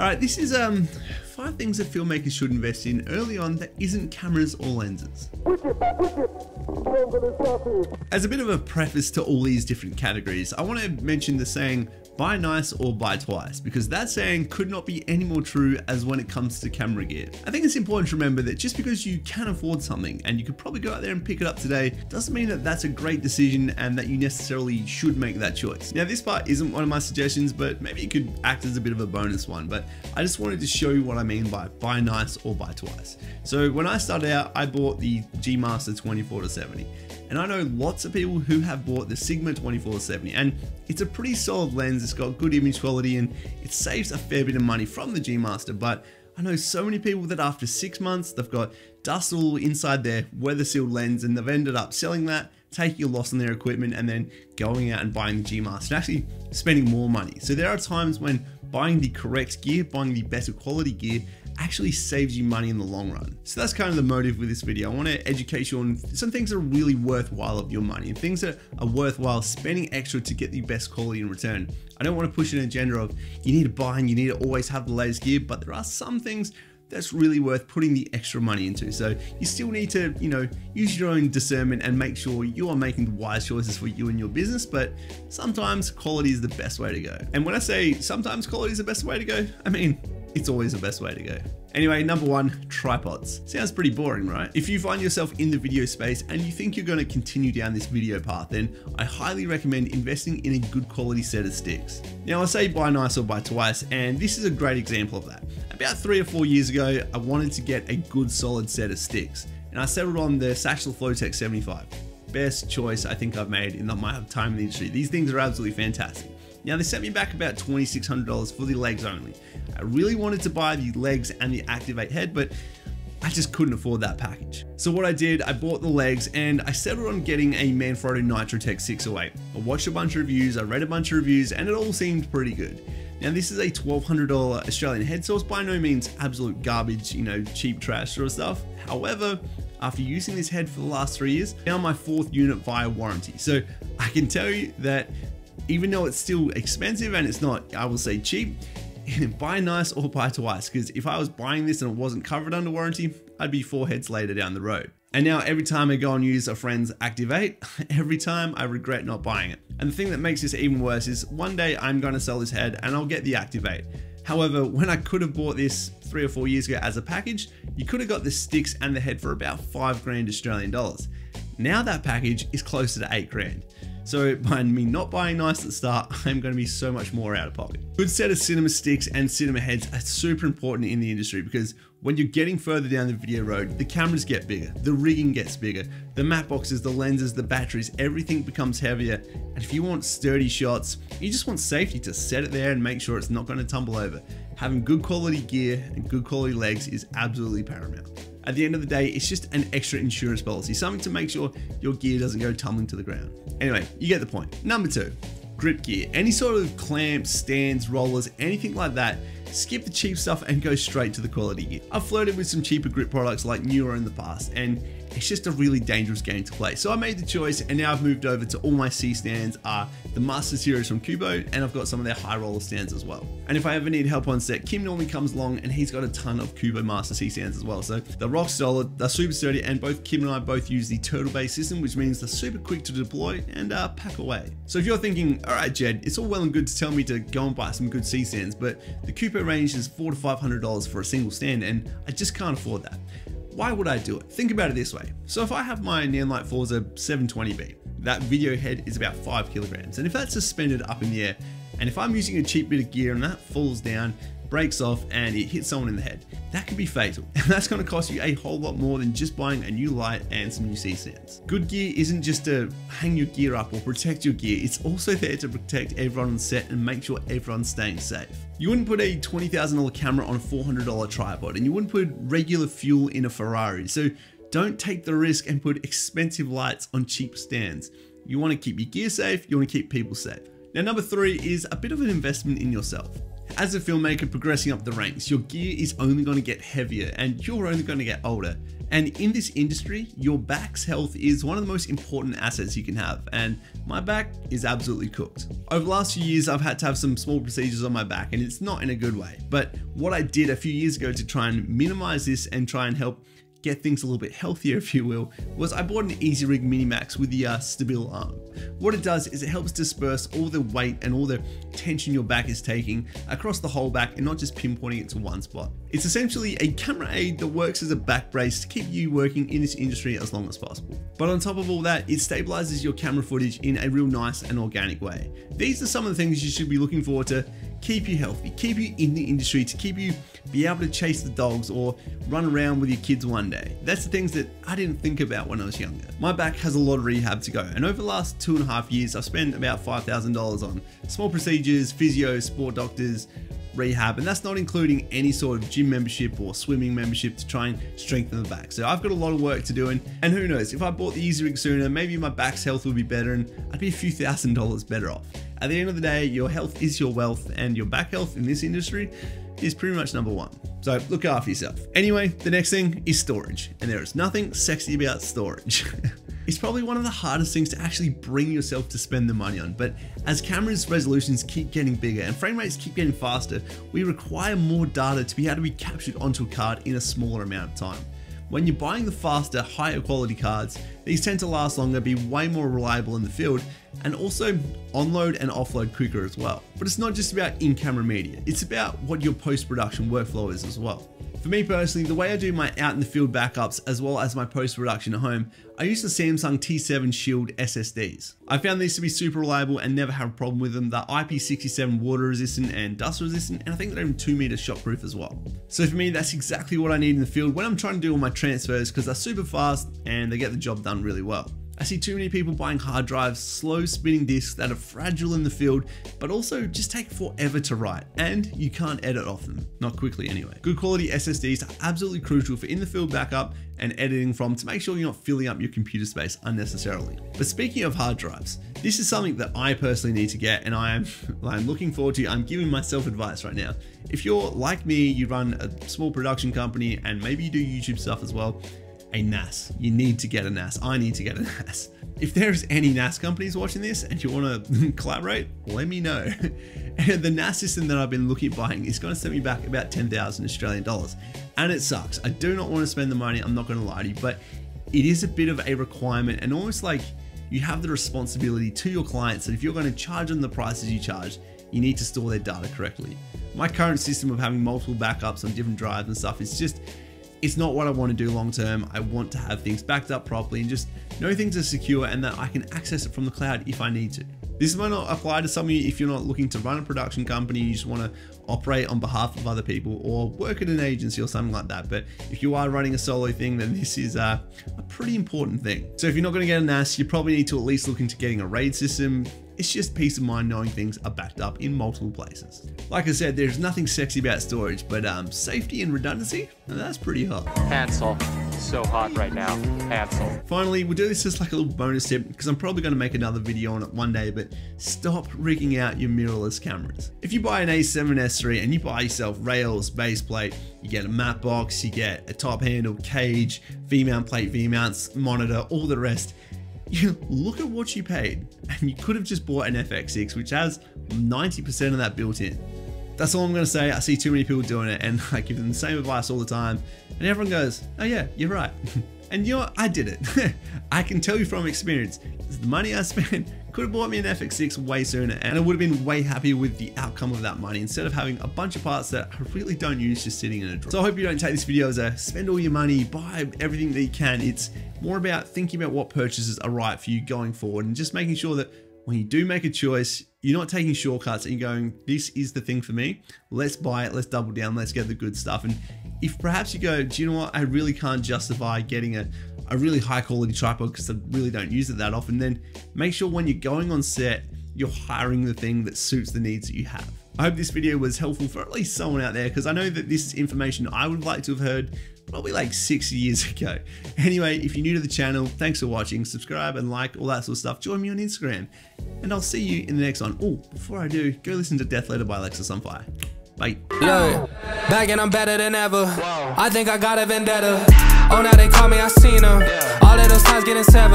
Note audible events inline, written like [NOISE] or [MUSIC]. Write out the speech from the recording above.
All right, this is um five things that filmmakers should invest in early on that isn't cameras or lenses. As a bit of a preface to all these different categories, I want to mention the saying, buy nice or buy twice, because that saying could not be any more true as when it comes to camera gear. I think it's important to remember that just because you can afford something and you could probably go out there and pick it up today, doesn't mean that that's a great decision and that you necessarily should make that choice. Now this part isn't one of my suggestions, but maybe it could act as a bit of a bonus one, but I just wanted to show you what I mean by buy nice or buy twice. So when I started out, I bought the G Master 24 to 70 and I know lots of people who have bought the Sigma 24 to 70 and it's a pretty solid lens, it's got good image quality and it saves a fair bit of money from the G Master but I know so many people that after six months they've got dust all inside their weather sealed lens and they've ended up selling that taking a loss on their equipment and then going out and buying the G Master and actually spending more money. So there are times when buying the correct gear, buying the better quality gear actually saves you money in the long run. So that's kind of the motive with this video. I want to educate you on some things that are really worthwhile of your money and things that are worthwhile spending extra to get the best quality in return. I don't want to push an agenda of you need to buy and you need to always have the latest gear, but there are some things that's really worth putting the extra money into. So you still need to, you know, use your own discernment and make sure you are making the wise choices for you and your business. But sometimes quality is the best way to go. And when I say sometimes quality is the best way to go, I mean, it's always the best way to go. Anyway, number one, tripods. Sounds pretty boring, right? If you find yourself in the video space and you think you're gonna continue down this video path, then I highly recommend investing in a good quality set of sticks. Now I say buy nice or buy twice, and this is a great example of that. About three or four years ago, I wanted to get a good solid set of sticks, and I settled on the Sachtler Flowtech 75. Best choice I think I've made in my time in the industry. These things are absolutely fantastic. Now they sent me back about $2,600 for the legs only. I really wanted to buy the legs and the aktiv8 head, but I just couldn't afford that package. So what I did, I bought the legs and I settled on getting a Manfrotto Nitrotech 608. I watched a bunch of reviews, I read a bunch of reviews, and it all seemed pretty good. Now this is a $1,200 Australian head source, by no means absolute garbage, you know, cheap trash sort of stuff. However, after using this head for the last three years, now my fourth unit via warranty. So I can tell you that even though it's still expensive and it's not, I will say cheap, [LAUGHS] buy nice or buy twice because if I was buying this and it wasn't covered under warranty, I'd be four heads later down the road. And now every time I go and use a friend's aktiv8, [LAUGHS] every time I regret not buying it. And the thing that makes this even worse is one day I'm going to sell this head and I'll get the aktiv8. However, when I could have bought this three or four years ago as a package, you could have got the sticks and the head for about five grand Australian dollars. Now that package is closer to eight grand. So by me not buying nice at the start, [LAUGHS] I'm going to be so much more out of pocket. Good set of cinema sticks and cinema heads are super important in the industry because when you're getting further down the video road, the cameras get bigger, the rigging gets bigger, the matte boxes, the lenses, the batteries, everything becomes heavier. And if you want sturdy shots, you just want safety to set it there and make sure it's not going to tumble over. Having good quality gear and good quality legs is absolutely paramount. At the end of the day, it's just an extra insurance policy, something to make sure your gear doesn't go tumbling to the ground. Anyway, you get the point. Number two, grip gear. Any sort of clamps, stands, rollers, anything like that, skip the cheap stuff and go straight to the quality gear. I've flirted with some cheaper grip products like Neewer in the past, and it's just a really dangerous game to play. So I made the choice and now I've moved over to all my C stands are the Master Series from Kupo and I've got some of their high roller stands as well. And if I ever need help on set, Kim normally comes along and he's got a ton of Kupo Master C stands as well. So they're rock solid, they're super sturdy and both Kim and I both use the turtle based system which means they're super quick to deploy and uh, pack away. So if you're thinking, alright Jed, it's all well and good to tell me to go and buy some good C stands, but the Kupo range is four to $500 for a single stand and I just can't afford that. Why would I do it? Think about it this way. So if I have my Nanlite Forza 720B, that video head is about 5 kilograms. And if that's suspended up in the air, and if I'm using a cheap bit of gear and that falls down, breaks off and it hits someone in the head, that could be fatal. [LAUGHS] And that's going to cost you a whole lot more than just buying a new light and some new C-stands. Good gear isn't just to hang your gear up or protect your gear, it's also there to protect everyone on set and make sure everyone's staying safe. You wouldn't put a $20,000 camera on a $400 tripod and you wouldn't put regular fuel in a Ferrari. So don't take the risk and put expensive lights on cheap stands. You want to keep your gear safe, you want to keep people safe. Now number three is a bit of an investment in yourself. As a filmmaker progressing up the ranks, your gear is only going to get heavier and you're only going to get older. And in this industry, your back's health is one of the most important assets you can have, and my back is absolutely cooked. Over the last few years, I've had to have some small procedures on my back, and it's not in a good way. But what I did a few years ago to try and minimize this and try and help get things a little bit healthier, if you will, was I bought an Easyrig Minimax with the uh, Stabil arm. What it does is it helps disperse all the weight and all the tension your back is taking across the whole back and not just pinpointing it to one spot. It's essentially a camera aid that works as a back brace to keep you working in this industry as long as possible. But on top of all that, it stabilizes your camera footage in a real nice and organic way. These are some of the things you should be looking for to keep you healthy, keep you in the industry, to keep you be able to chase the dogs or run around with your kids one day. That's the things that I didn't think about when I was younger. My back has a lot of rehab to go, and over the last two and a half years, I've spent about $5,000 on small procedures, physio, sport doctors, rehab, and that's not including any sort of gym membership or swimming membership to try and strengthen the back. So I've got a lot of work to do, and, and who knows, if I bought the Easyrig sooner, maybe my back's health would be better and I'd be a few thousand dollars better off. At the end of the day, your health is your wealth, and your back health in this industry is pretty much number one. So look after yourself. Anyway, the next thing is storage, and there is nothing sexy about storage. [LAUGHS] it's probably one of the hardest things to actually bring yourself to spend the money on, but as cameras resolutions keep getting bigger and frame rates keep getting faster, we require more data to be able to be captured onto a card in a smaller amount of time. When you're buying the faster, higher quality cards, these tend to last longer, be way more reliable in the field, and also onload and offload quicker as well. But it's not just about in-camera media, it's about what your post-production workflow is as well. For me personally, the way I do my out in the field backups as well as my post-production at home, I use the Samsung T7 Shield SSDs. I found these to be super reliable and never have a problem with them. They're IP67 water resistant and dust resistant, and I think they're even 2 meter shockproof as well. So for me, that's exactly what I need in the field when I'm trying to do all my transfers because they're super fast and they get the job done really well. I see too many people buying hard drives, slow spinning disks that are fragile in the field, but also just take forever to write, and you can't edit off them, not quickly anyway. Good quality SSDs are absolutely crucial for in the field backup and editing from to make sure you're not filling up your computer space unnecessarily. But speaking of hard drives, this is something that I personally need to get and I am [LAUGHS] I'm looking forward to. I'm giving myself advice right now. If you're like me, you run a small production company and maybe you do YouTube stuff as well, a NAS. You need to get a NAS. I need to get a NAS. If there's any NAS companies watching this and you want to [LAUGHS] collaborate, let me know. [LAUGHS] the NAS system that I've been looking at buying is going to set me back about 10,000 Australian dollars. And it sucks. I do not want to spend the money, I'm not going to lie to you, but it is a bit of a requirement and almost like you have the responsibility to your clients that if you're going to charge them the prices you charge, you need to store their data correctly. My current system of having multiple backups on different drives and stuff is just it's not what I want to do long term. I want to have things backed up properly and just know things are secure and that I can access it from the cloud if I need to. This might not apply to some of you if you're not looking to run a production company, you just want to operate on behalf of other people or work at an agency or something like that. But if you are running a solo thing, then this is a, a pretty important thing. So if you're not going to get a NAS, you probably need to at least look into getting a RAID system. It's just peace of mind knowing things are backed up in multiple places. Like I said, there's nothing sexy about storage, but um, safety and redundancy, that's pretty hot. Hansel, so hot right now. Hansel. Finally, we'll do this as like a little bonus tip because I'm probably going to make another video on it one day, but stop rigging out your mirrorless cameras. If you buy an A7S III and you buy yourself rails, base plate, you get a matte box, you get a top handle, cage, V-mount plate, V-mounts, monitor, all the rest, you look at what you paid and you could have just bought an FX6 which has 90% of that built in. That's all I'm going to say. I see too many people doing it and [LAUGHS] I give them the same advice all the time and everyone goes, oh yeah, you're right. [LAUGHS] and you know? I did it. [LAUGHS] I can tell you from experience, the money I spent could have bought me an FX6 way sooner and I would have been way happier with the outcome of that money instead of having a bunch of parts that I really don't use just sitting in a drawer. So I hope you don't take this video as a spend all your money, buy everything that you can. It's more about thinking about what purchases are right for you going forward and just making sure that when you do make a choice, you're not taking shortcuts and you're going, this is the thing for me. Let's buy it. Let's double down. Let's get the good stuff. And if perhaps you go, do you know what? I really can't justify getting a, a really high quality tripod because I really don't use it that often, then make sure when you're going on set, you're hiring the thing that suits the needs that you have. I hope this video was helpful for at least someone out there because I know that this is information I would like to have heard probably like six years [LAUGHS] ago. Anyway, if you're new to the channel, thanks for watching. Subscribe and like all that sort of stuff. Join me on Instagram and I'll see you in the next one. Oh, before I do, go listen to Death Letter by Alexisonfire. Bye. Look, back and I'm better than ever. I think I got a vendetta. Oh, now they call me, I seen them. All of those times getting severed.